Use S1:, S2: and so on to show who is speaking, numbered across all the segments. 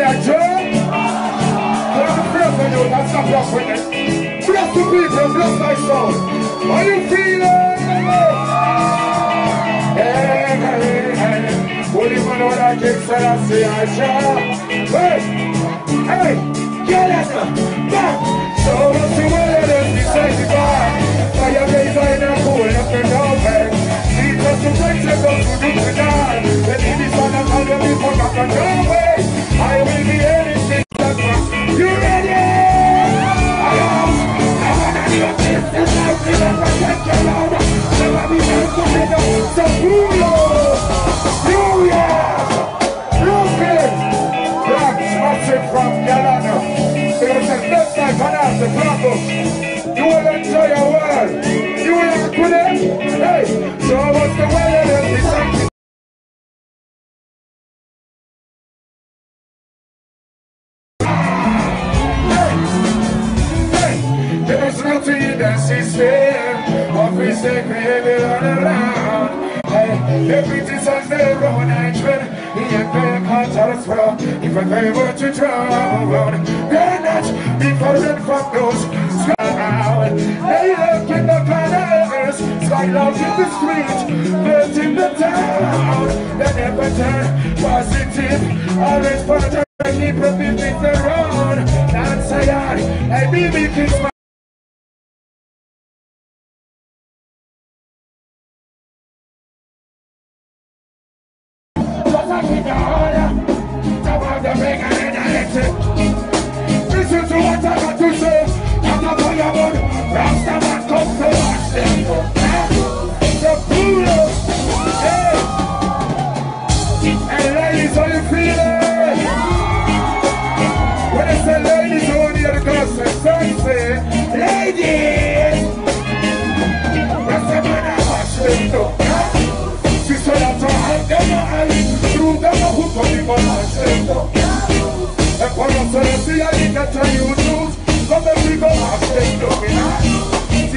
S1: Put the prayer for you, that's not your witness. Bless the people, bless thy soul. Are you feeling? Hey, hey, hey. Holy man, what I can say, I say, I shall. Hey, hey, get it. Back. So what's the way that we say goodbye? Fire blaze in a cool, nothing no pain. Jesus to break the gun to do to die. The ladies on the corner, we forgot the no way. I will be anything that you ready? I am. I wanna be a business, I feel can't get out. Never be able to get out. So, Hallelujah! Brooklyn! Black massive from Galano. It was the best night on earth, the Columbus. You will enjoy your world. You will with it. Hey, so what's the weather drown. They're not different from those scout. They look in the corners, skylarks in the street, birds in the town. They never turn positive, always positive. Watch them go. She said that I have them eyes. Through them, I hook up the watch them go. And for us to see I didn't get to you news Come and we go ask them looking at She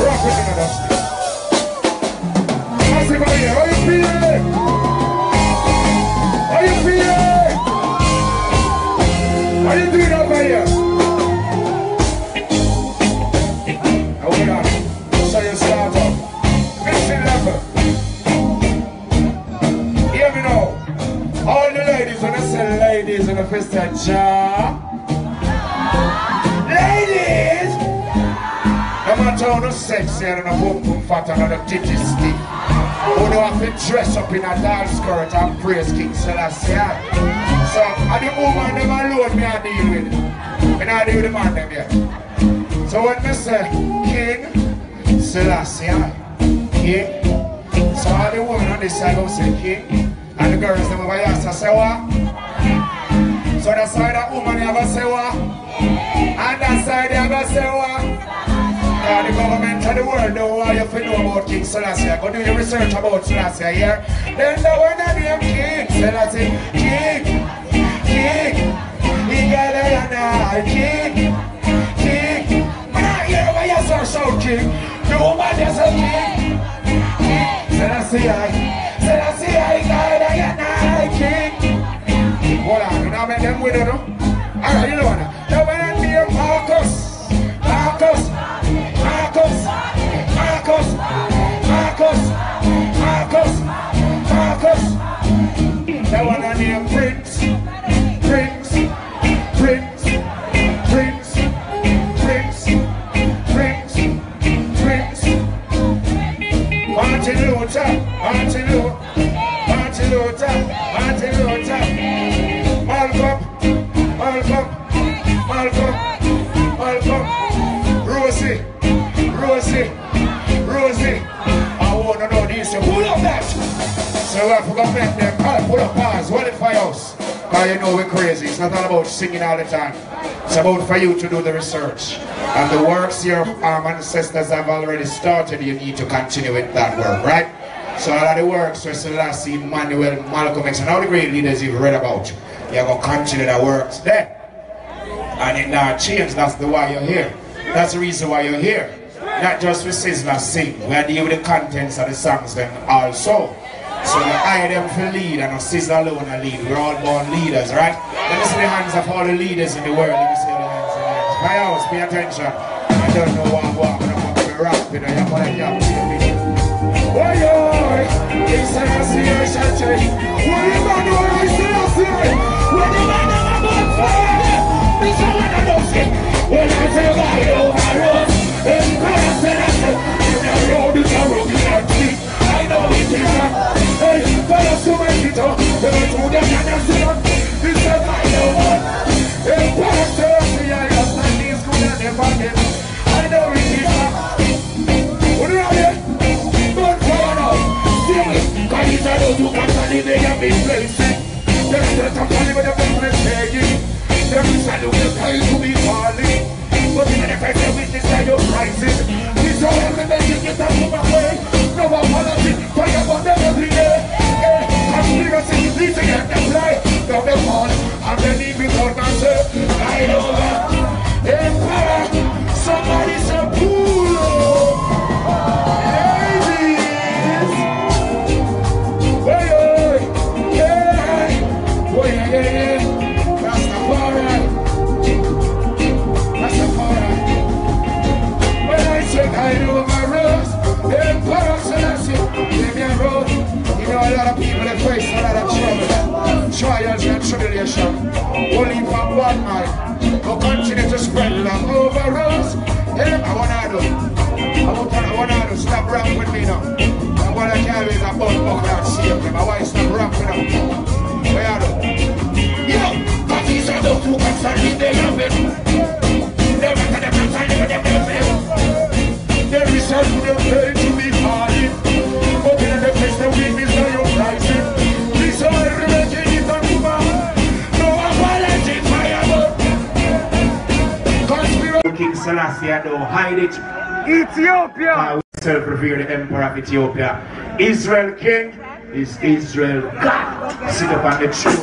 S1: Rock with the dust. Massive here, how you feeling? How you doing over here? Hold on. So you start up. Mixing level. Hear me. All the ladies, when I say ladies in the first time. Ladies! I'm not all no sexy and a boom boom fat and a titty stiff. Who don't have to dress up in a dark skirt and praise King Selassie. So, I the woman them alone me I deal with. And I deal with the man them here. So when me say King Selassie, King, so all the women on this side go say King, and the girls them over here say, say what? So that side that woman you go say what? And that side you go say what? Yeah, the government of the world know what you know about King Selassie. Go do your research about Selassie here. Then the one that name King Selassie, King, Got a King, King. When I what you say, shout King, the woman is a King, King. Selassie, I, Selassie, I got a and King. Hold on, you know make them with it, no? Alright, you know what? The God for God bless them. Come on, pull up bars, well for us. Because you know we're crazy. It's not all about singing all the time. It's about for you to do the research. And the works your um, ancestors have already started, you need to continue with that work, right? So all of the works, so Selassie, Manuel, Malcolm X, and all the great leaders you've read about, you're going to continue that works there. And in that change, that's the why you're here. That's the reason why you're here. Not just for Sizzla sing, we're dealing with the contents of the songs then also. So I them for lead and Sis alone I lead. We're all born leaders, right? Let me see the hands of all the leaders in the world. Let me see the hands of hands. My house, pay attention. I don't know what I'm walking, I'm going to rap, you know, you're going to yap, Oi, oi, it's a association eh? change. What you gonna do when I say I say? When you man I'm a good friend, bitch, I wanna know shit. When I
S2: say
S1: I know. Israel king is Israel God. Sit up the tree.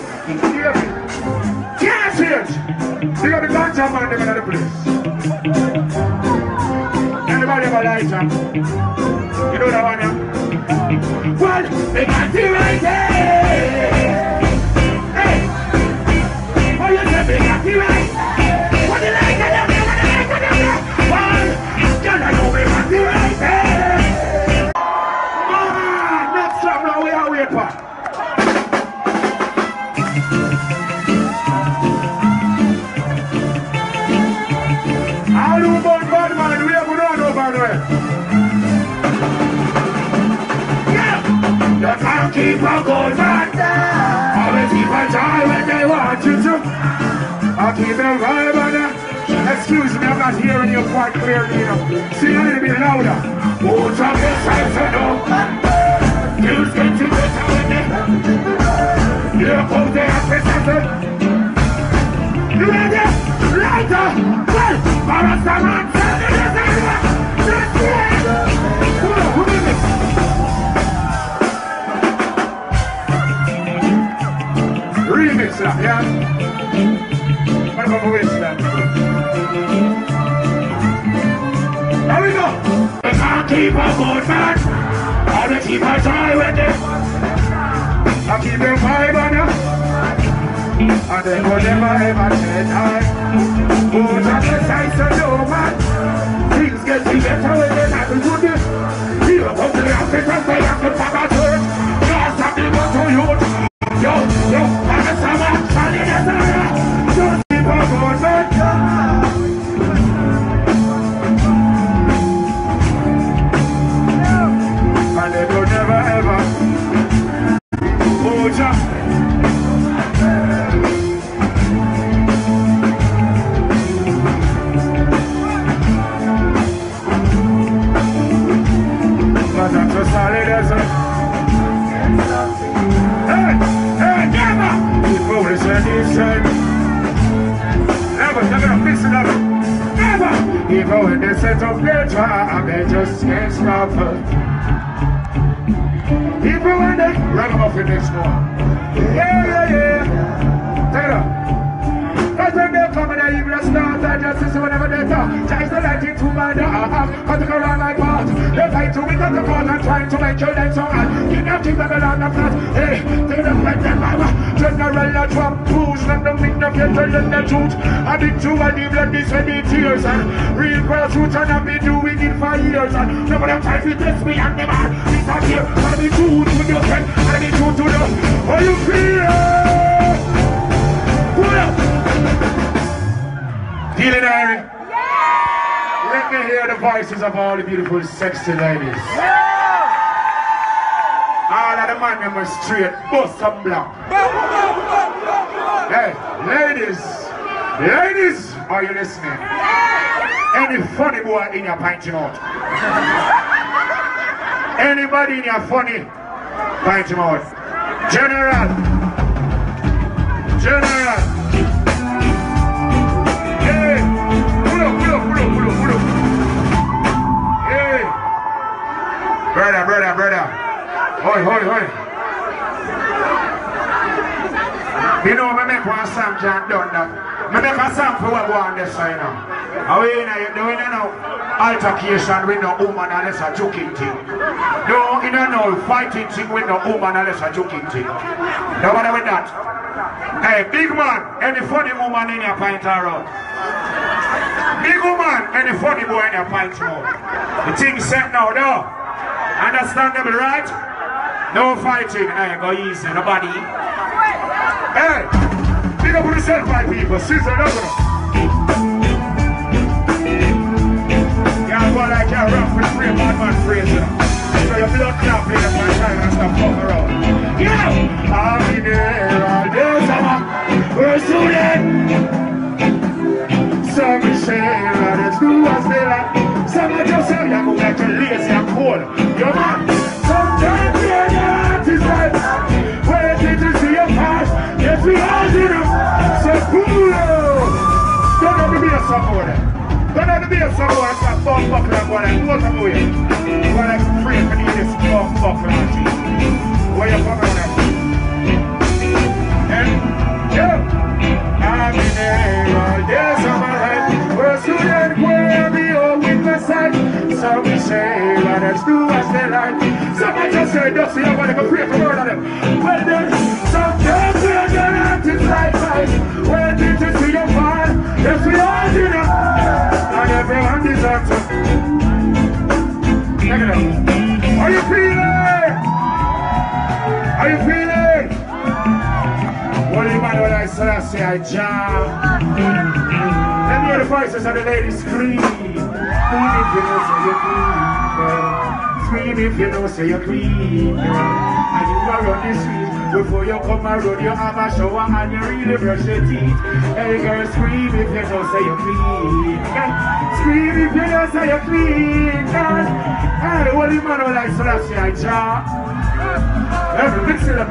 S1: And life so hard of kings Babylon the flat Hey, they don't them General a them in the get telling the truth I've been too a deep like this many tears And real grassroots and I've been doing it for years And nobody tries to test me and never disappear I'll be true to your friend I'll be true to the How you feel? Healing Irie. Yeah. Let me hear the voices of all the beautiful, sexy ladies. Yeah. The men them straight, bust some black. hey, ladies, ladies, are you listening? Any funny boy in your pint out? Anybody in your funny pint out? General, General. Brother, brother, brother. Oi, oi, oi. You know, I make one song, John done that. I make a song for what go on this side now. Are we in a, doing no altercation with no woman unless a joking thing? No, you know, no fighting thing with no woman unless a joking thing. No matter with that. Hey, big man, any funny woman in your pint or Big woman, any funny boy in your pint mouth. The thing set now, though. Understandable, right? No fighting. Hey, go easy. Nobody. Hey, big up on yourself, my people. Sister, no, no. Y'all go like you're rough with free man you know. So your blood clot in my time and stuff fuck around. Yeah! I'll be there all day summer. We're student. Some say that it's new as they like. Some just say I'm like a lazy and cold. Yo man, sometimes we It's a bum and go like, what's up you? Go like for this bum and. Where you And, yo, I'm in there all day, summer head. We're student, where we all with my side. So we say, let us do as they like. Somebody just say, don't see nobody go pray for of them. Well then, sometimes we're gonna have to fight, fight. Everyone deserves. Check it out. Are you feeling? Are you feeling? What do you mind when I say I say I jam? Let me hear the voices of the ladies scream. Scream if you know say you're clean, Scream if you know say you're clean, And you are on the street before you come around, you have a shower and you really brush your teeth. Hey girl, scream if you don't say you're clean. Scream if you know say you're clean. Hey, what do you man like so that's your jaw? Every mix it up.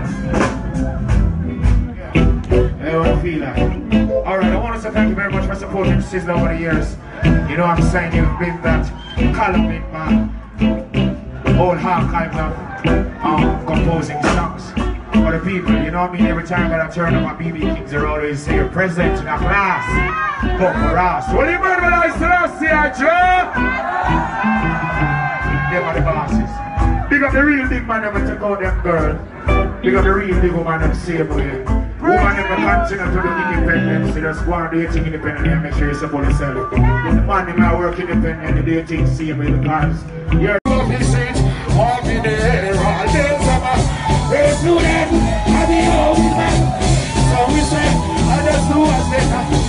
S1: Do feel like? Alright, I want to say thank you very much for supporting Sizzla over the years. You know I'm saying? You've been that column in my old archive of um, composing songs for the people. You know what I mean? Every time that I turn on my BB Kings, they always say, you're present in a class. Do you mean when I see Joe? Them are the bosses. Big up the real big man never take out them girl. Big up the real big woman them same way. Woman never continue to do independence. You just go your thing independently and make sure you support yourself. The man in my work independently, do your thing same way because you're all be there, all day summer. Student, I be home, man. So we say, I just do what's better.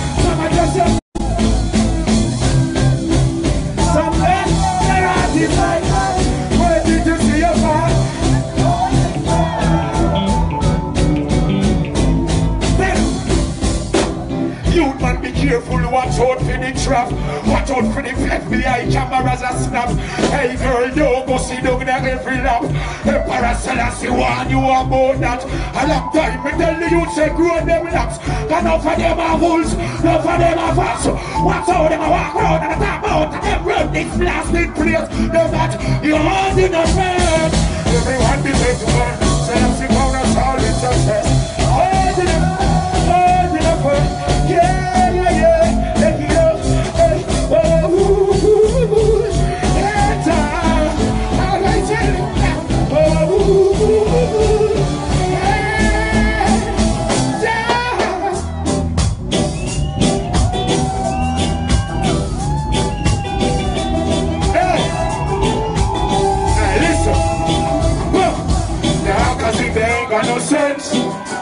S1: You about that. A long time, me tell the youth say grow them laps. Cause enough of them are fools, enough of them are fast. Watch how them a walk around and talk about them burn this blasted place. No that you're holding a friend. Everyone be burn. Say I'm sick us all in success.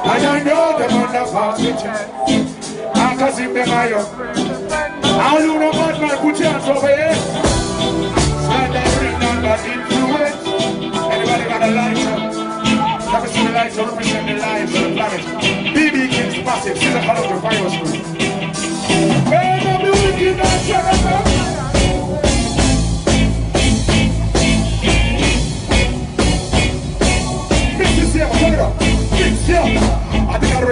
S1: And I know them on the fast chance. And cause if them friends, I don't know man put your hands over here. Stand and bring down that influence. Anybody got a lighter? Let me see the lights represent the lives of the planet. BB King's massive, she's a part of the virus group. I'm the wicked and terrible.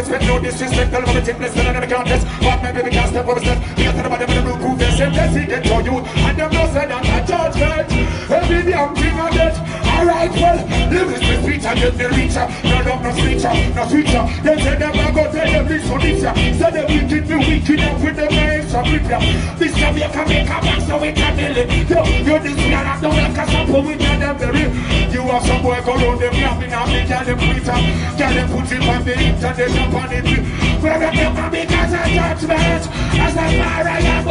S1: Respect no disrespect, the love take less than I can't test. But maybe we can't step over step. You got to about them in the real cool face. Them just see get your youth. And them no say that I judgment. Every damn thing I get. Alright, well, this with speech and get the reacher. No love, no preacher, no preacher. They say them I go tell them this for this year. Say them wicked, me wicked up with them names of rip ya. This can make a back so we can deal it. Yo, you this man have no like a sample with your damn berry. You have some boy go round them yapping and make them Twitter. Get them put it on the internet up on it. Where them come because of judgment. As a far I am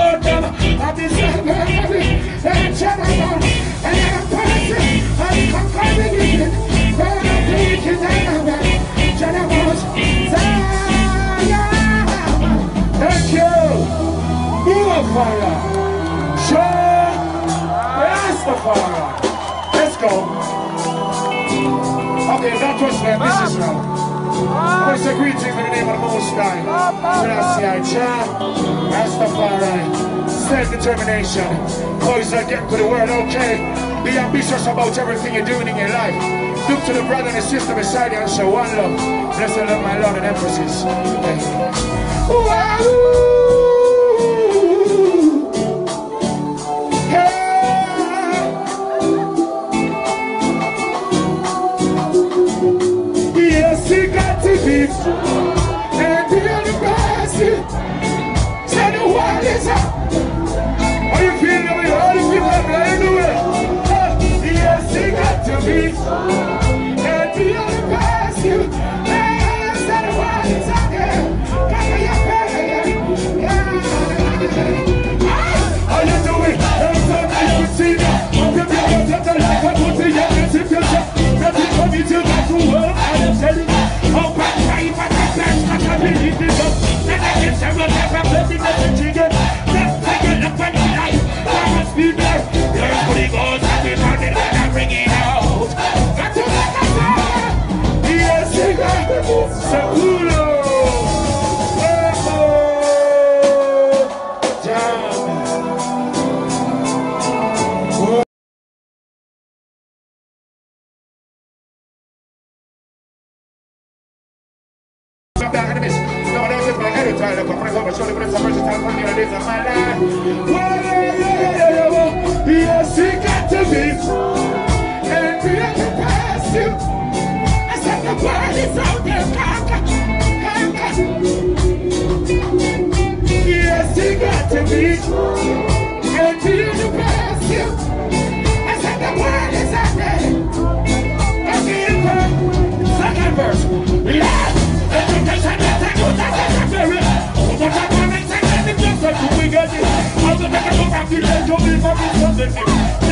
S1: High. Selassie, Jah, Rastafari, self-determination. Boys uh, are getting to the word, okay? Be ambitious about everything you're doing in your life. Look to the brother and the sister beside you and show one love. Bless the love, my Lord, and emphasis. Wow. The chicken. Let's take a look at the life. I must be there. There's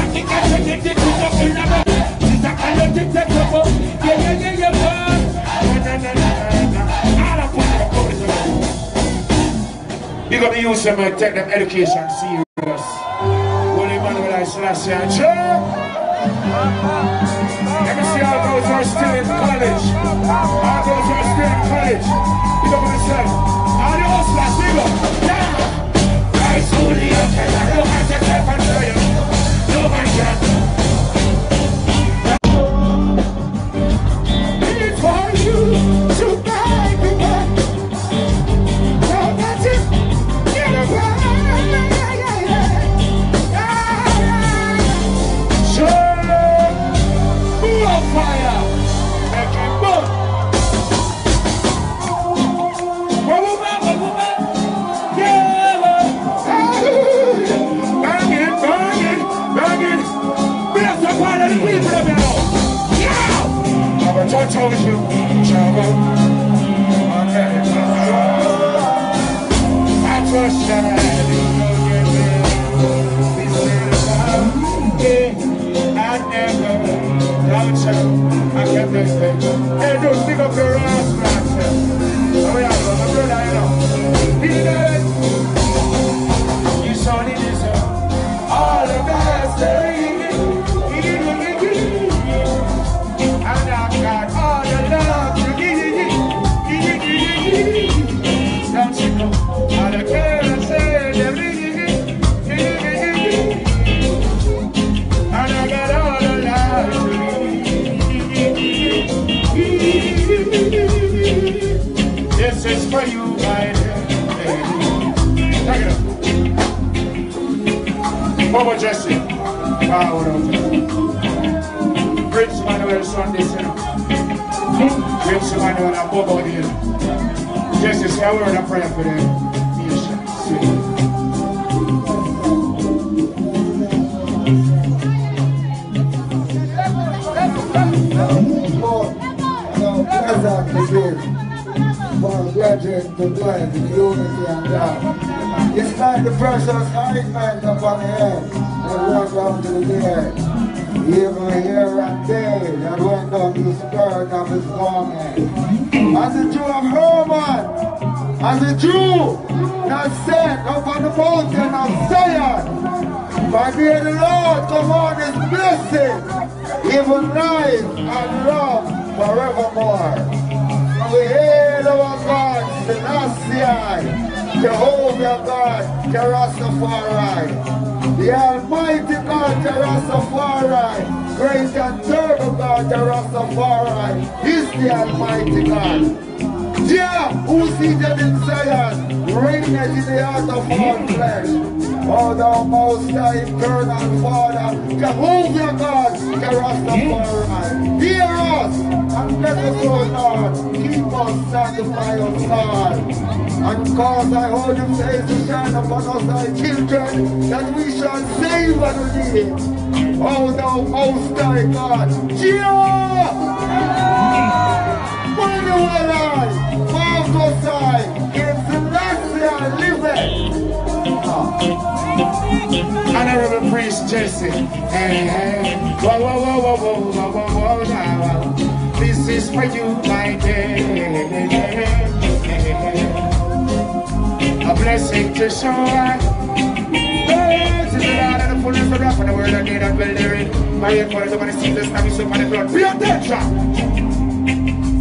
S1: Nothing can take it, it's not in the Big up the youth, and take them education serious. Holy Manuel I Selassie and Joe. Let me see how those are still in college. How those are still in college. You know what I said? Adios, las digo. Yeah. High school, you can look at yourself and tell you. No man can. Hey, don't pick up your ass, for you, my dear. Take it up. Bubba Jesse. Power of Prince Manuel Sunday, you. Prince Manuel and Bubba here. Jesse, say a word of prayer for them.
S2: Present for brethren to dwell in unity and love. It's like the precious ointment upon the head that went down to the earth. Even here and there that went down to the skirt of his garment. As a Jew of Hermon, as a Jew that sat upon the mountain of Zion, by being the Lord command his blessing, even life and love forevermore we hail our God, Selassie, Jehovah God, Rastafari, the Almighty God, Rastafari, great and terrible God, Rastafari, is the Almighty God. Jah, who seated in Zion, reigneth in the heart of all flesh. Oh, o thou most eternal Father, Jehovah God, Rastafari, hear us and let us, O Lord, keep us, sanctify us, God, and cause thy holy face to shine upon us, thy children, that we shall save and live. O thou most high God, Jah! Manuel.
S1: Honorable Priest Jesse. Hey, hey. Whoa, whoa, whoa, whoa, whoa, whoa, whoa, whoa, now. This is for you, my day. A blessing to show. Praise the Lord and the fullness of wrath and the word of day that will therein. My head for the money, see the up on the blood. Pay attention!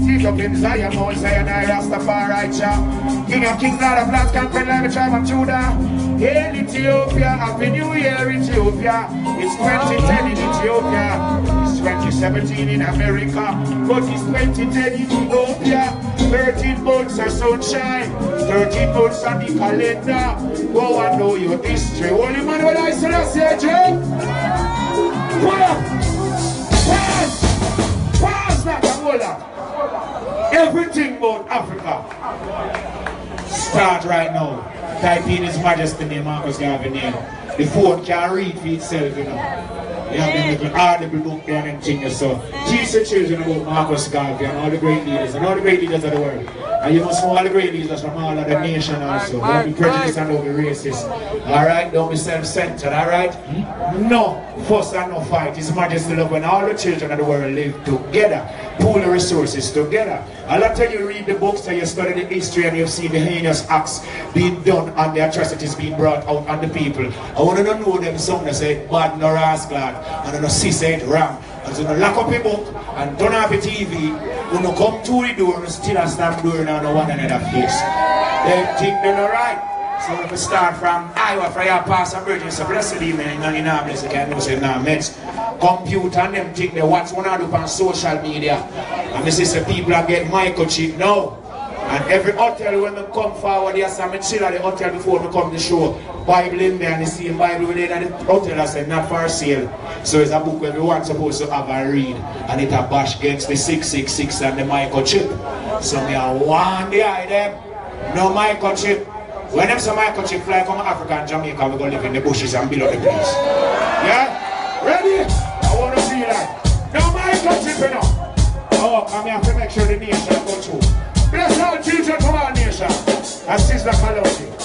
S1: Lift up in Zion, Mount Zion, I Rastafari, Jah. King of kings, Lord of lords, conquering like the tribe of Judah. Hail Ethiopia, Happy New Year, Ethiopia. It's 2010 in Ethiopia. It's 2017 in America. But it's 2010 in Ethiopia. 13 months of sunshine. 13 months on the calendar. Go and know your history. Holy man, what I say, I say, Joe. Pause! Pause, not a hold up. Everything about Africa. Start right now. Type in His Majesty name, Marcus Garvey name. The phone can read for itself, you know. You have the little audible book there and things. So teach the children about Marcus Garvey and all the great leaders and all the great leaders of the world. And you must know all the great leaders from all of the nation also. Don't be prejudiced and don't be racist. Alright? Don't be self-centered, alright? No fuss and no fight. His Majesty love when all the children of the world live together. Pool the resources together. I'll tell you read the books and you study the history and you've seen the heinous acts being done and the atrocities being brought out on the people. I want to know them some that say bad nor ass glad and know sis ain't wrong. And so lock up your book and turn off your TV. When you come to the door and still a stamp door and no one another face. They think they're alright. So if we start from Iowa, for your Bridget, so blessed evening, and you know, blessed again, you say, now, meds. Computer and them think they watch one out on social media. And this is the people that get microchip now. And every hotel when they come forward, yes, I'm chill at the hotel before they come to show. Bible in there and the same Bible in and the hotel I said not for sale. So it's a book everyone's supposed to have a read. And it a bash against the 666 and the microchip. So me I want the eye. No microchip. When them some microchip fly from Africa and Jamaica, we go live in the bushes and up the place. Yeah? Ready? I want to see that. No microchip enough. Oh, I'm here to make sure the nation go through. Bless all children from our nation.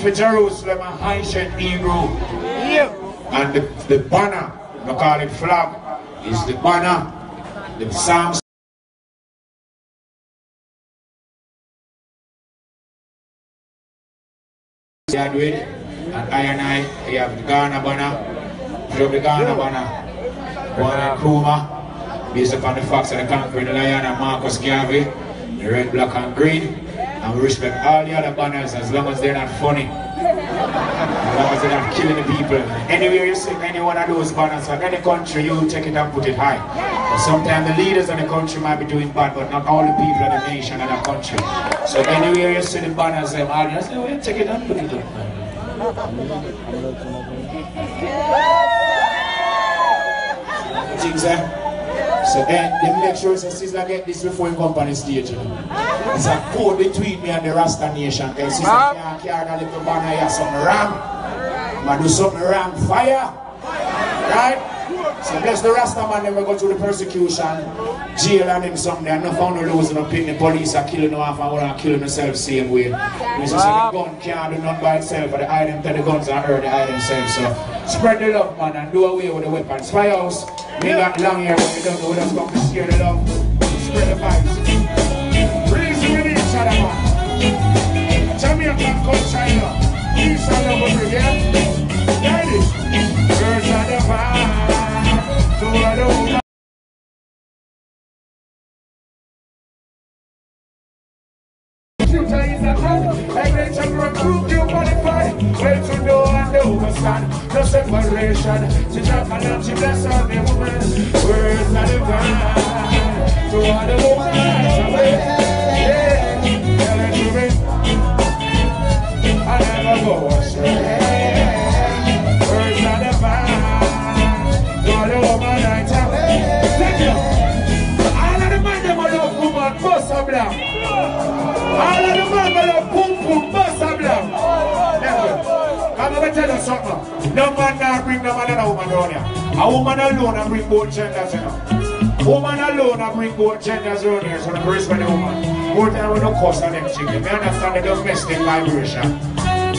S1: For Jerusalem, a ancient Hebrew. And the, the banner, we call it flag, is the banner, the Psalms. Yeah. And I and I, we have the Ghana banner, drop the Ghana banner, one in Kuma, based upon the facts of the conquering lion and Marcus Garvey, the red, black and green. And we respect all the other banners as long as they're not funny. As long as they're not killing the people. Anywhere you see any one of those banners from any country, you take it and put it high. But sometimes the leaders of the country might be doing bad, but not all the people of the nation and the country. So anywhere you see the banners, them all just say, well, take it and put it up. Things, eh? So eh, then, they make sure say, sister get this before you come on the stage. You know? It's a code between me and the Rasta nation. Because sister ah. can't carry that little banner here, something wrong. Man do something wrong, fire. Right? So bless the Rasta man, then we go through the persecution, jail and him something. And no found no losing up in the police are killing off and one are killing themselves same way. We just say the ah. gun can't do nothing by itself, but the item tell the guns are hurt the item themselves. So spread the love man and do away with the weapons. Firehouse, we got long here when we don't know else come to share the love. Spread the vibes. Release with each other man. Know. Peace and love over here. There it is. Birds of the vibe. To all the woman. Future is a hand, every children prove you qualify. Well to know and overstand, no separation. She drop and down, she bless all the women. Words of the vine, to all the woman. A. No man now bring no man and a woman down here. A woman alone and bring both genders, you know. Woman alone and bring both genders around here, so the respect the woman. More time we don't cuss on them chicken. Me understand the domestic vibration.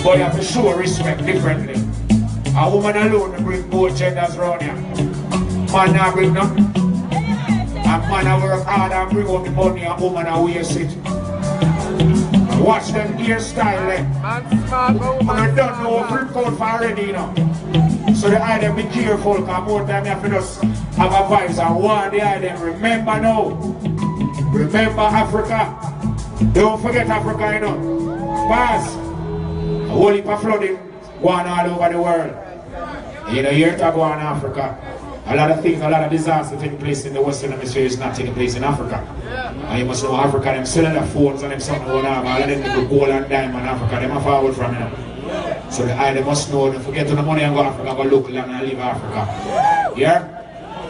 S1: But you have to show respect differently. A woman alone bring both genders around here. Man now bring no. A man a work hard and bring up the money, a woman a waste it. Watch them hairstyle them. And I don't know flip out for already, you know. So the item be careful, because more time you have to just have a vibes and warn the item. Remember now. Remember Africa. Don't forget Africa, you know. Pass. A whole heap of flooding going all over the world. You know, go in Africa. A lot of things, a lot of disasters taking place in the Western Hemisphere is not taking place in Africa. And you must know Africa, them cellular phones and them something going on. All of them go gold and diamond in Africa, them are forward from them. So the eye, they must know, they forget to the money and go Africa, go local and leave Africa. Yeah?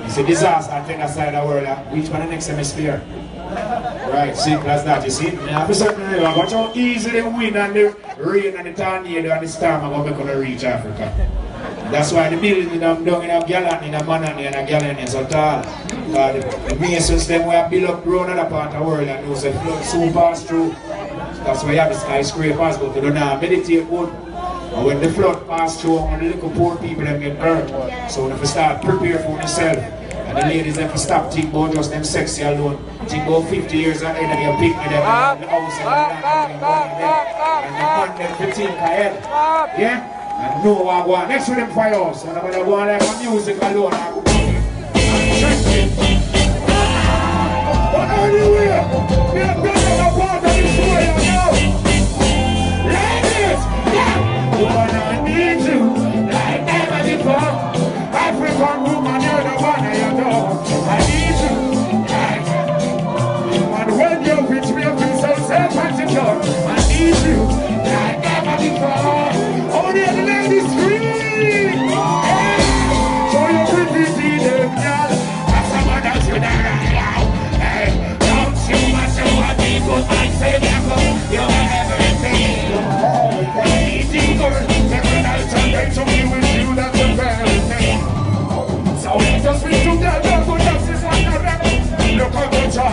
S1: It's a disaster take aside the world. Uh, which one the next hemisphere? Right, simple as that, you see? Now, for certain reason, watch how easy the wind and the rain and the tornado and the storm are going to reach Africa. That's why the building them down in a gallon, in a manani and a gallon is so tall. Uh, the, masons them were built up around other part of the world and those flood soon pass through. That's why you have the skyscrapers go to the now meditate good. And when the flood pass through, when the little poor people them get hurt. So if you start prepare for yourself, and the ladies them stop think about just them sexy alone. About 50 years and you pick me them in the house and the land and the man them to ahead. Yeah? And know what I want. Next to them firehouse. And I'm to go on like a music alone. Go anyway, we are building a part of this way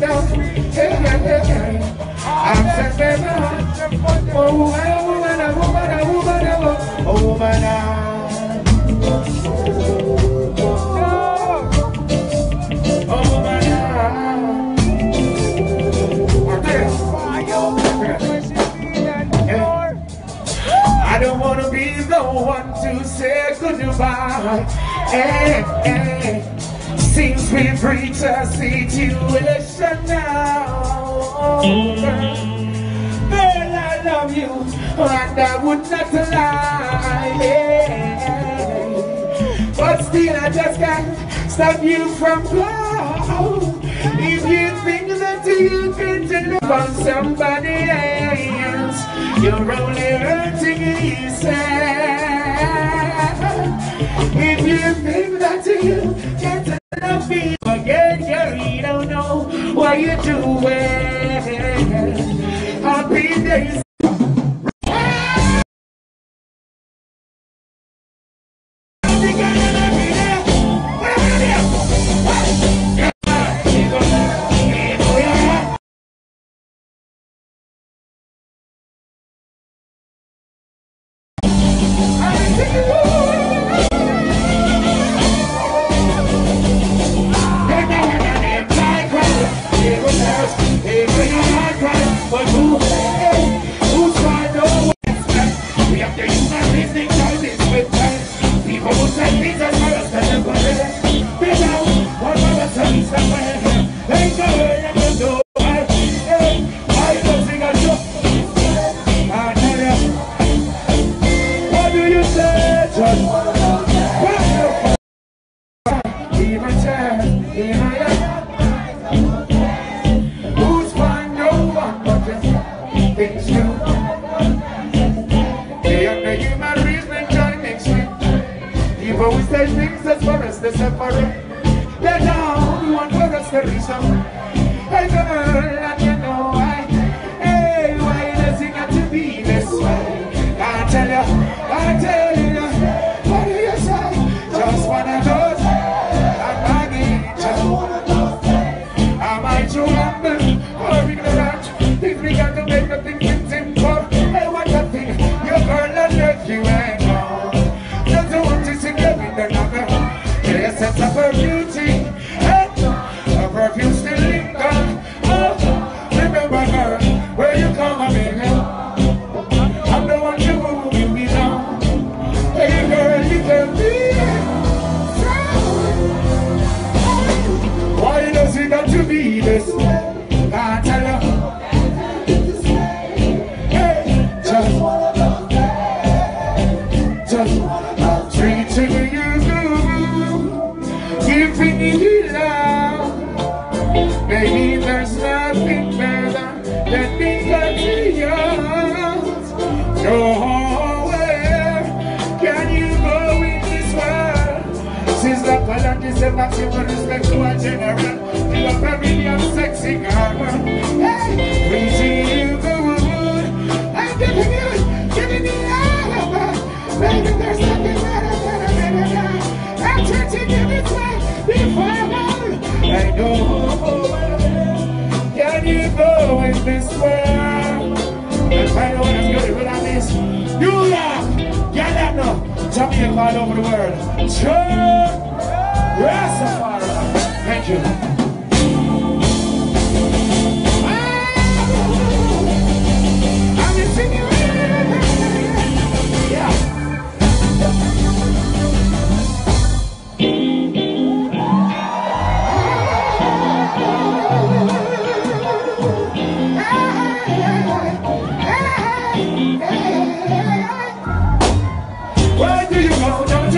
S1: down. Hey, hey, hey, hey. I'm sent. Oh, woman, woman, woman, woman, don't wanna be the one to say goodbye. Hey, hey. Seems we've reached a situation now. Girl, I love you, and I would not lie. But still, I just can't stop you from going. If you think that you can look on somebody else, you're only hurting yourself. If you think that you can me again, you don't know what you're doing. Happy days. se separé.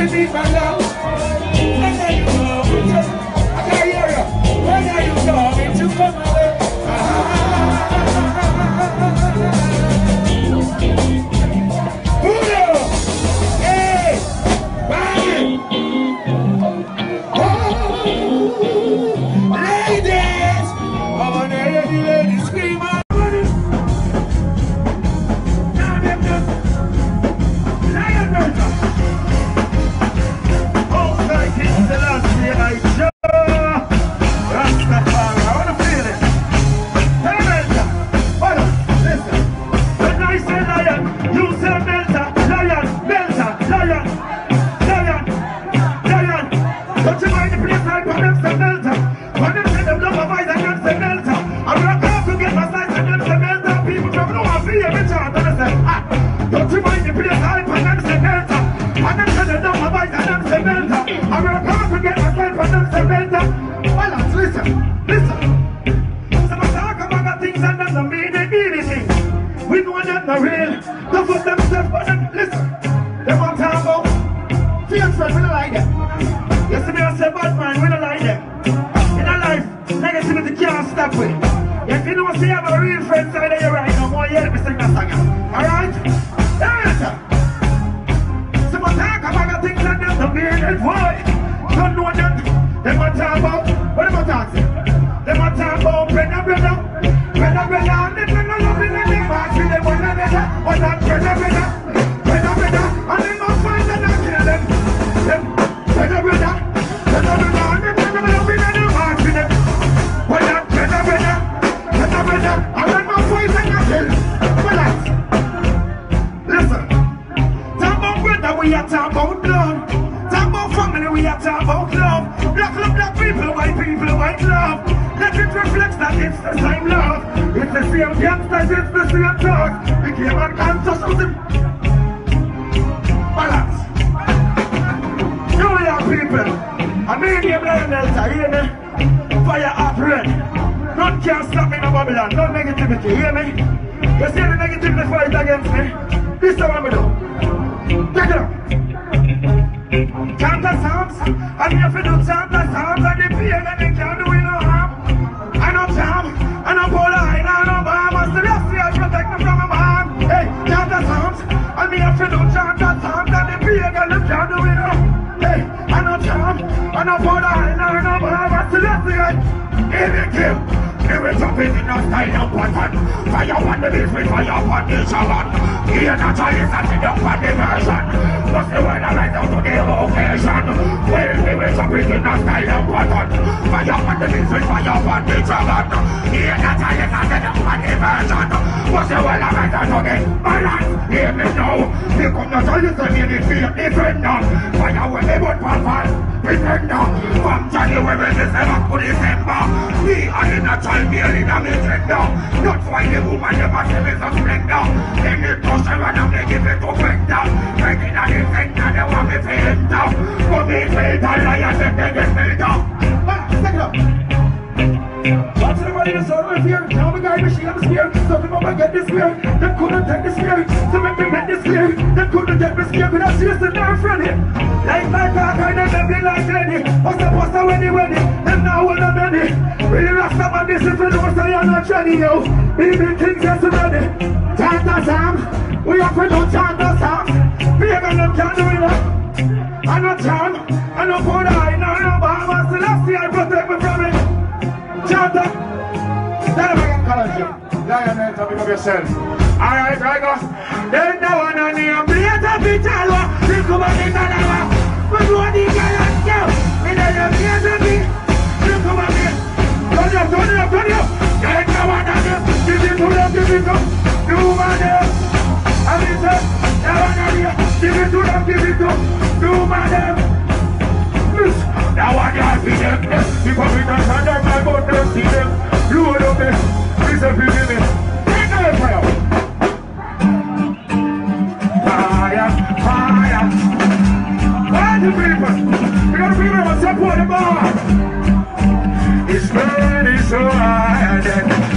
S1: to be my out. We our cancer something. Balance. You people. I mean. Fire up can stop me in Babylon. No negativity, hear me? You see the negativity fight against me? This do. It. Chant the psalms, and if you do chant the psalms, and the pain, and you can do him. There is a vision of style of weapon. Fire on the leaf with fire upon the salon. Here that I is not enough for the version. Must be when I light out to the occasion. Well, there is a vision of style of weapon. Fire on the leaf with fire upon the salon. Here that I is not enough for the version. Must be when I light out to the balance. Hear me now. Here comes the solid, the minute, fear, the friend. Fire with be but for fun defender From January, December to December We are the natural merely the misgender Not why the woman never came is a splendor In the person I'm they give it to vendor Taking want me failed For me failed, lie and they get failed Take it up. Watching the money, the soul of fear. Now guy, the shield of spear. Talking about my get this fear. They couldn't take this fear. So make me met this fear. They couldn't take this fear. Cause I see the nerve from him. Like my car, kind of every like lady. What's the boss of any wedding? And now what I'm ready. Really lost some of this if you don't say I'm not ready, yo. Baby, things just ready. Chant us arms. We have to do chant us arms. Baby, I'm can't do it. I'm not charmed. I don't put a high, no, no, but I must still see I protect me from it. Chanta. Tell I'm calling you. Yourself. All right, Tiger. Then the come lava. You? The Give it to them, give it to them. Do my dear. I'm. The one. Give it to them, give it to them. Do my. Now I got be the best. The puppet my see them. This fire. Fire, fire. Fire people. We gotta bring them and support the bar. It's burning so high that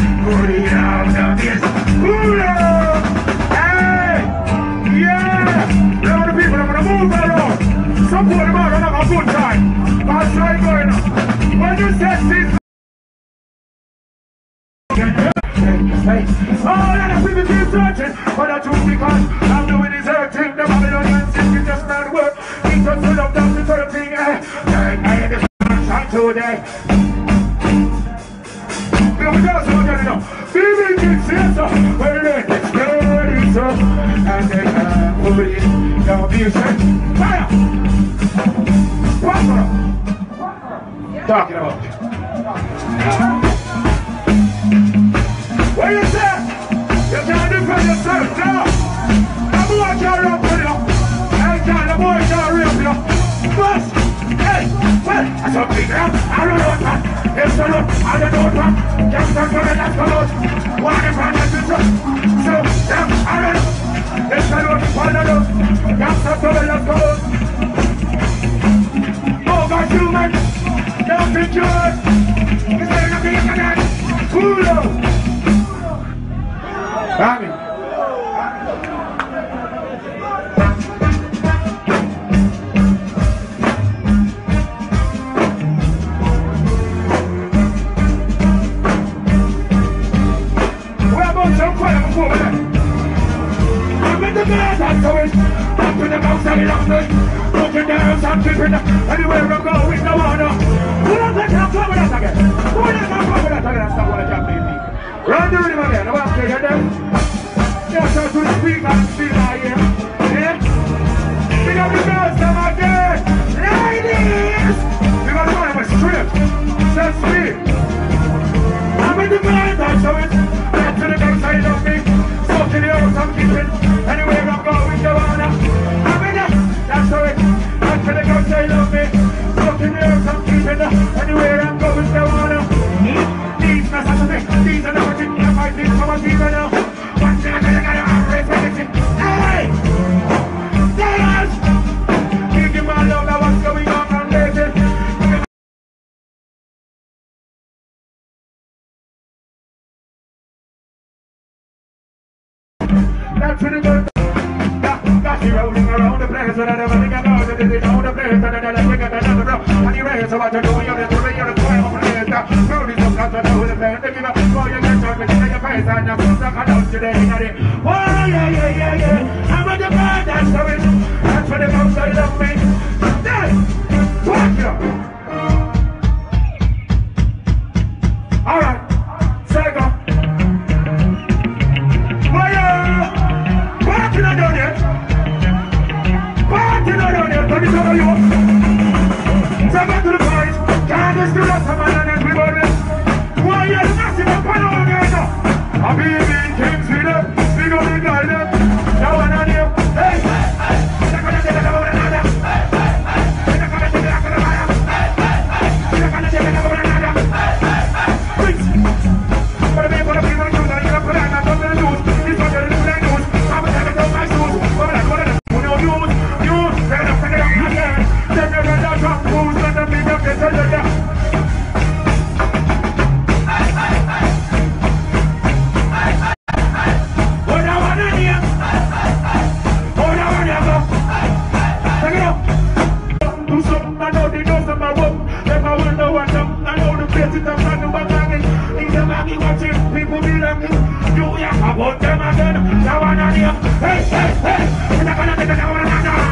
S1: watch it, I'm the back again. In the back, you watch it, people be like you. You about them again. Now I know. Hey, hey, hey. We're not gonna take it down, we're not gonna.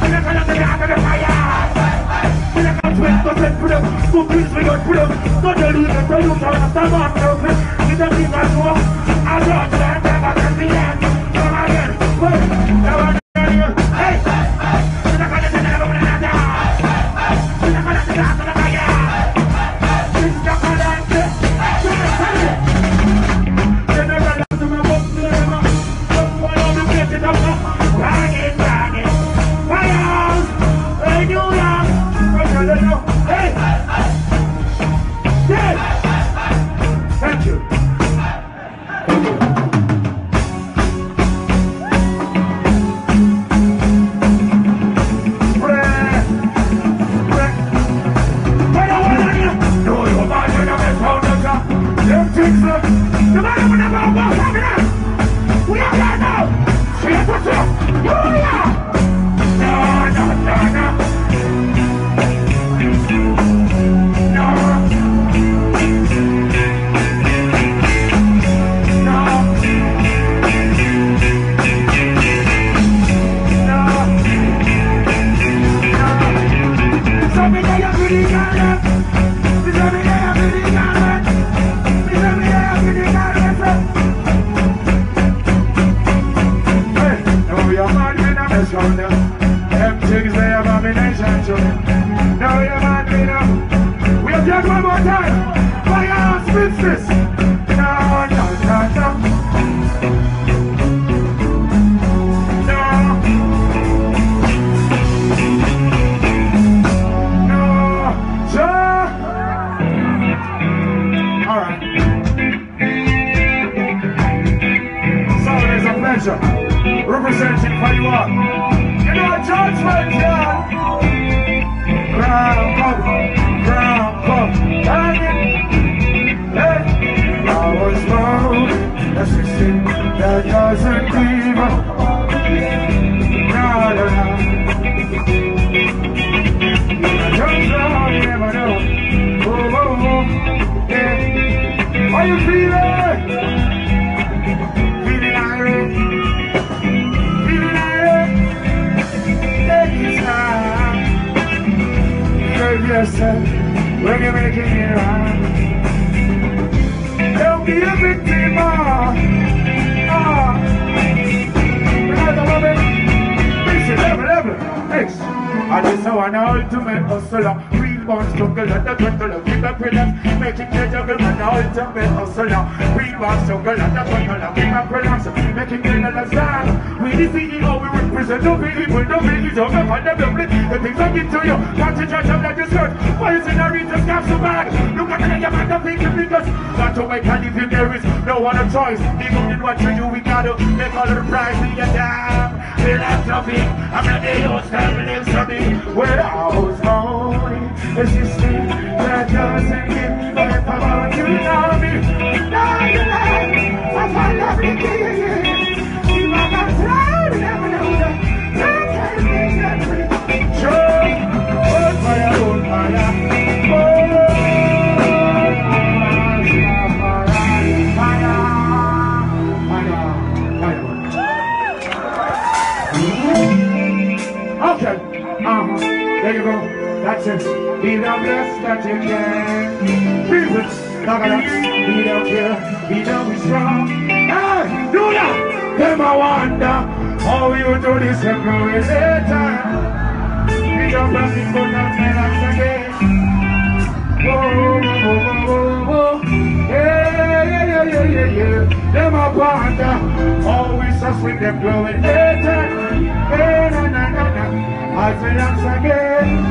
S1: We're not gonna take it out of the fire. We're not gonna twist, don't let put up. We don't put up. Don't tell you, don't tell you, don't tell you, don't you, Georgia, representing Pariwak. You know, George Georgia. Ground up, ground up, yourself when you're making it right. Don't be a victim, ah, ah. Because I love it. This is level, level, next. And this an ultimate hustler, real born struggler, the gentler the brilliant Making the juggleman the ultimate hustler We boss juggle and the bundle We have brilliance Making the understand We the CEO we represent. No big evil, no big evil Jump up on the building The things I give to you. Can't you judge them like you Why is it not reason scam so bad? Look at your mind, that think you because Got to wake up if you there is no other choice. Including what you do we gotta Make all the prize in your damn I'm not the host, I'm the host Where the house only Is this thing you but if I want you. to love me, now you love me, I love me, Jackson, be the best that you can. Be with be don't care, be don't be strong. Hey, do that! Them I wonder how you do this every day. Be the best you could not manage again. Whoa, whoa, whoa, whoa, whoa. Yeah, yeah, yeah, yeah, yeah, yeah. Them I wonder always us with them glowing. Hey, time. Na, na, na, na. I say once again.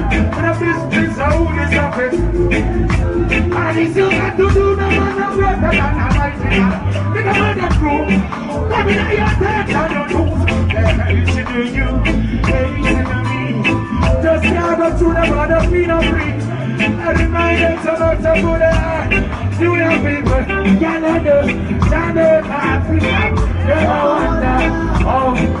S1: And a business a bit you to do no man no better than a mighty man Make man that grow Come in your head and your you, listen the me Just grab a tune about a queen of free I remind them to not to put a oh,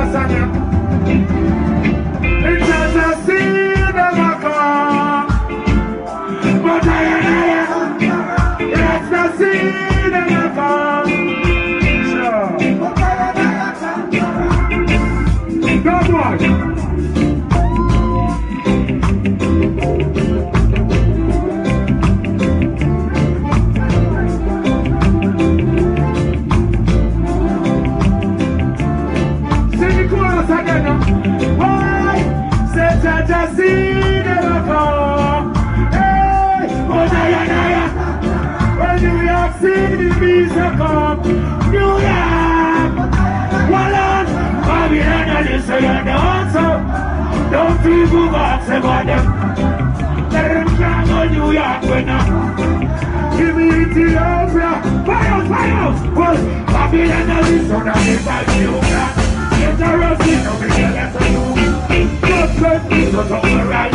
S1: Remember Babylon and you say you're the answer. Don't people God say about them. Let them can't go New York when now. Give me Ethiopia. Fire, fire. Well, Babylon and you so that it's like you can. Dangerous, you know, me, yes, I know. Just let me go to the right.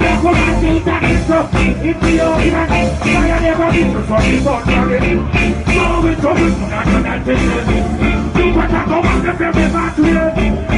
S1: Yeah, come on, take that intro. Ethiopia. Fire never been to for the sun, sorry. So we trouble, so not to that business. You better go back if you ever to it.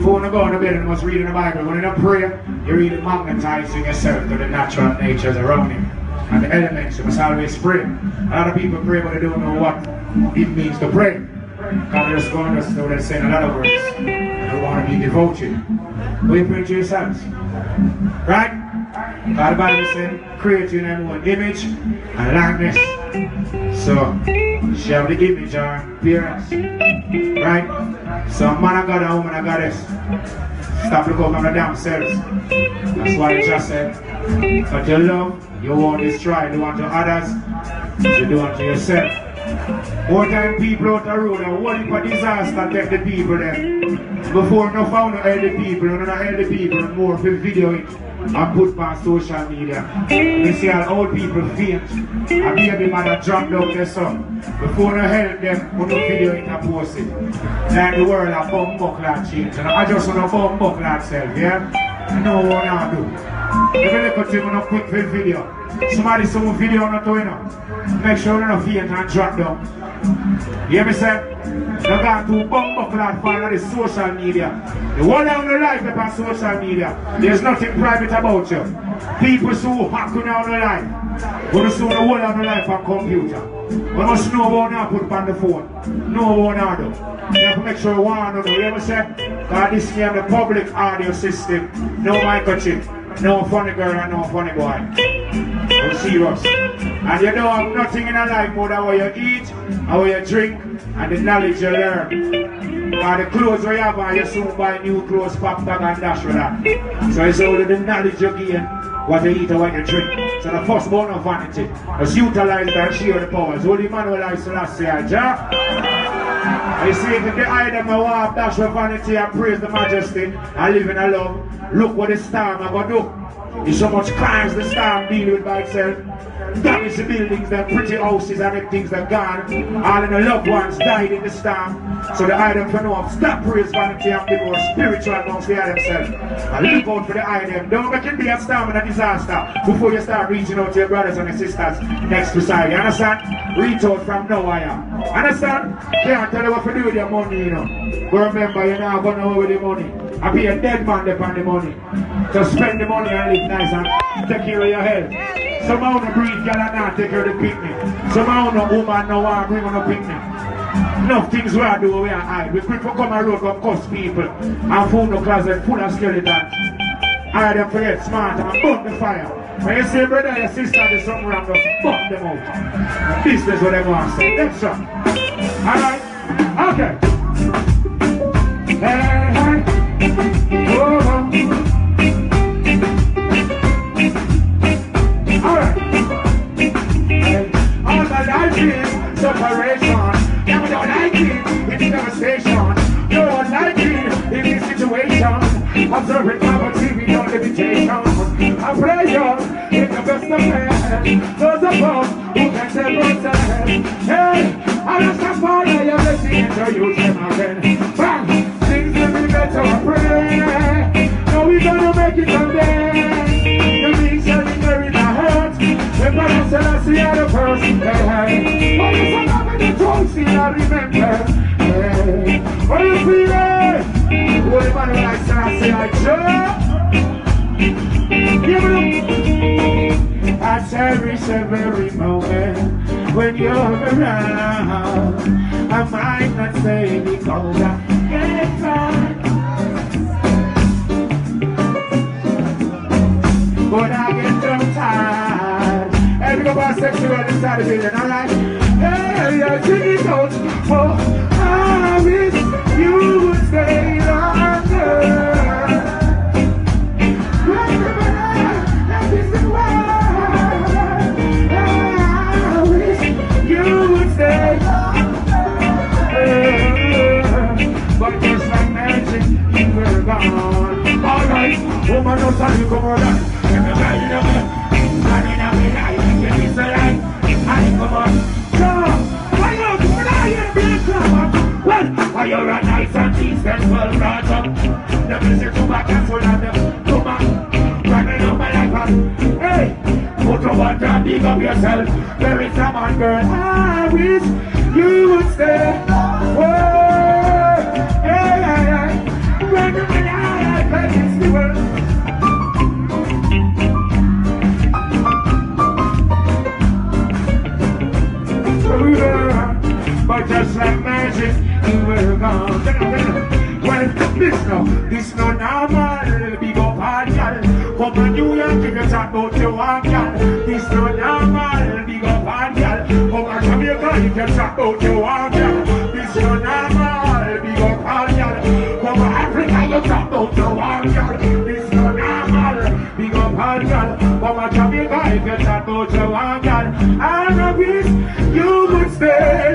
S1: Go to bed, you must read in the Bible. When you don't pray, you read it magnetizing yourself to the natural natures around you. And the elements, you must always pray. A lot of people pray, but they don't know what it means to pray. Because just going to know they're saying a lot of words. They want to be devoted. You pray to yourselves. Right? God the Bible said, create you in your own image and likeness. So, she have the image uh, or appearance. Right? So, man of God and woman of goddess. Stop looking over the damn selves. That's why he just said, but your love, you won't destroy. Do unto others, you do unto yourself. More time people out the road and one heap of disaster take the people there. Before no found no elder people, no no elder people more for video it and put on social media. You see all old people faint. A baby mother drop down their son. Before no help them, put no video it and post it. The world a bum buckler change. And I just want to bum buckler self, yeah? No one I do. If look at him on a quick video, somebody some video on the know, make sure don't faint and drop down. You hear me say? You got to bump up that follow the social media. The one on the life up on social media. There's nothing private about you. People so hacking on the life. But see the whole of the life on computer. We must know what now put on the phone. Know what now do. You have to make sure one of you hear me say? God this game the public audio system. No microchip. No funny girl and no funny boy. We're serious. And you don't have nothing in a life more than what you eat, and you drink, and the knowledge you learn. And the clothes you have you soon buy new clothes, pop bag and dash with that. So it's all the knowledge you gain, what you eat and what you drink. So the first born of vanity. Just utilize that and share the powers. Holy Manuel I Selassie, Jah. You see, if the item I want dash with vanity and praise the majesty and live in a look what the storm I gonna do. There's so much crimes the storm deal with by itself. Damage the buildings, the pretty houses and the things that gone. All of the loved ones died in the storm. So the item can know stop praise vanity and be more spiritual amongst the themselves. And look out for the item. Don't make it be a storm and a disaster before you start reaching out to your brothers and your sisters next beside you. Understand? Reach out from nowhere. Understand? Can't tell you what to do with your money, you know. But remember, you're not going nowhere with the money. I be a dead man upon the money. Just spend the money and live nice and take care of your health. Some of the breed girl and not take care of the picnic. Some of the woman no want bring on a picnic. Enough things we are do we are hide. We for come and road come cuss people and fool no closet full of skeletons. I them forget smart and burn the fire. When you see brother your sister there's something wrong, just fuck them out. Business what them want to say. Alright? Okay. Hey, hey. Life is separation. Never don't like it, it's devastation. No one like it in this situation. Observing poverty beyond limitation. I pray you the best of hands. Those of us who can save ourselves. Hey, I just fun, I am the to use again. Bang! Things will be better, I pray. No, we gonna make it said I see other person, hey, hey. But it's a moment the tone, see I remember. Hey, what you feel, eh? What when I say I say I jump? Give it up. I cherish every moment when you're around. I might not say because I sexual inside the building, alright? Hey, I sing it out. Oh, I wish you would stay longer. But just like magic, you were gone. Alright, woman, no time you come on. You're a nice and decent, well brought up. The music to back and full of them. Come on, running up my life. Hey, put your one down, big up yourself. There is a man, girl. I wish you would stay. Well, this no, this no normal. Big up hard. Come on, you talk about your one girl. This no normal. Big up hard. Come on, Jamaica, you talk about your one girl. This no normal. Big up hard. Come on, Africa, you talk about your girl. And I wish you would stay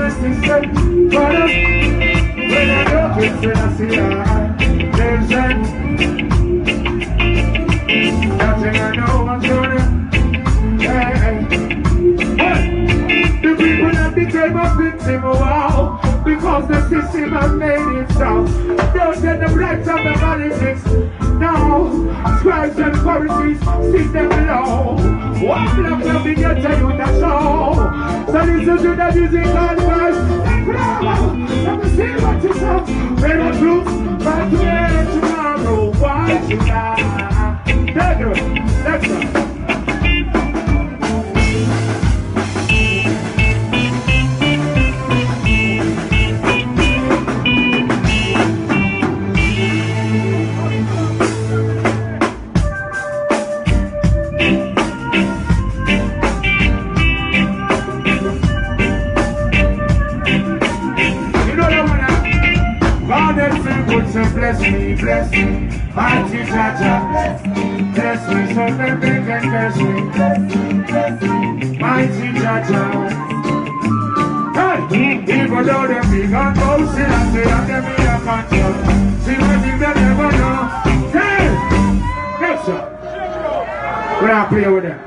S1: Said? Uh, when I I see nothing I know I'm. Hey. The people a because the system has made it so. Don't get the blacks of the politics. No, scribes and Pharisees sit them below. One black will be get to you the show. So listen to the music and verse and flow. Let me see what you say. When the truth, but tomorrow, why should I? Take it, next bless me, me. Mighty Jah Jah, bless me, so that they can bless me. Mighty Jah Jah. Hey, even though them big and bossy, and they have them in a control. See what they never know. Hey, yes sir. We're not playing with them.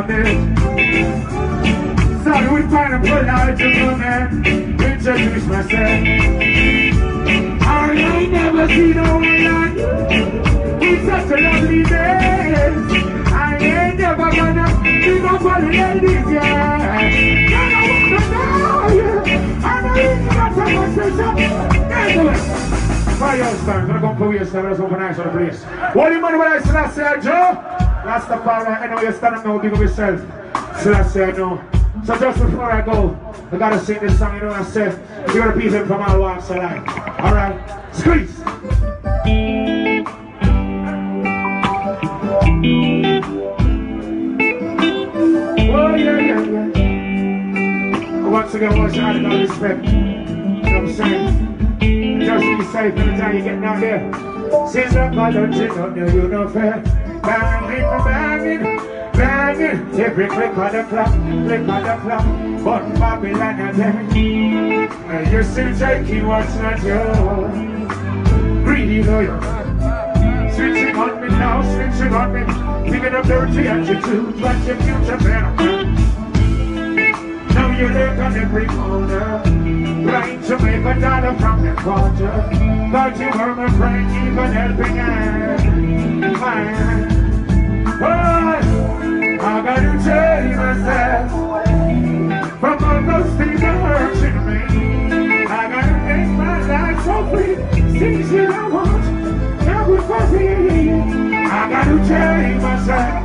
S1: Bed. Started with pineapple, now gentleman. Introduce myself. I ain't never seen no one like you. It's such a lovely day. I ain't never gonna up on the ladies, yeah. And I wanna know you. I know you got so much to say. Anyway. Fire stand, gonna come for you, let's open eyes on the place. What do you mean when I say that, Joe? That's the power, I know you're standing now, big up yourself. So that's say I know. So just before I go, I gotta sing this song, you know what I said? You're the people from all walks of life. Alright, squeeze. Oh yeah, yeah, yeah. Once again, once you add respect. You know what I'm saying? Just be safe anytime you get out there. Since I'm not you know, you know fair. Banging, banging. Banging, every click of the clock, click of the clock, but Babylon. And you're still taking what's not yours. Greedy lawyer. Switching on me now, switching on me. Giving up dirty attitude, but your future better. Now you look on every corner, trying to make a dollar from the quarter. But you were my friend, even helping hand. My I gotta change myself from all those things that hurting me. I gotta make my life so free. Things that I want, now good for. I gotta change myself.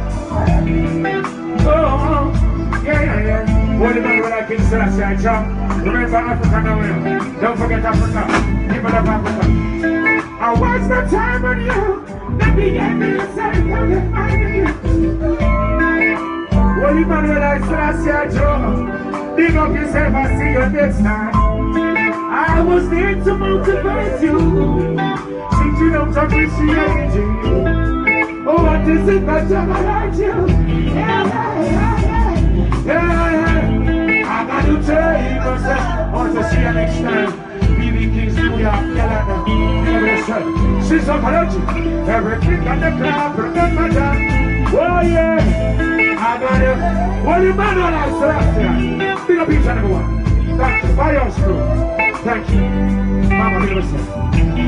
S1: Oh, yeah, yeah, yeah. What about when I King I jump? Remember Africa now, eh? don't forget Africa. People of Africa. I waste my time on you. Me get me a second, I'm finding you. Holy Manuel, I Selassie I Joe. Big up yourself, I see you next time. I was there to motivate you. Think you don't appreciate you. Oh, what is it that I like you? Yeah, yeah, yeah, yeah. Yeah, myself. I want see you next time. BB Kings. Everything on the club, remember that. Oh, yeah. I got it. What you man on I Selassie? Big up each and every one. Thank you. Fire screw. Thank you. Mama, big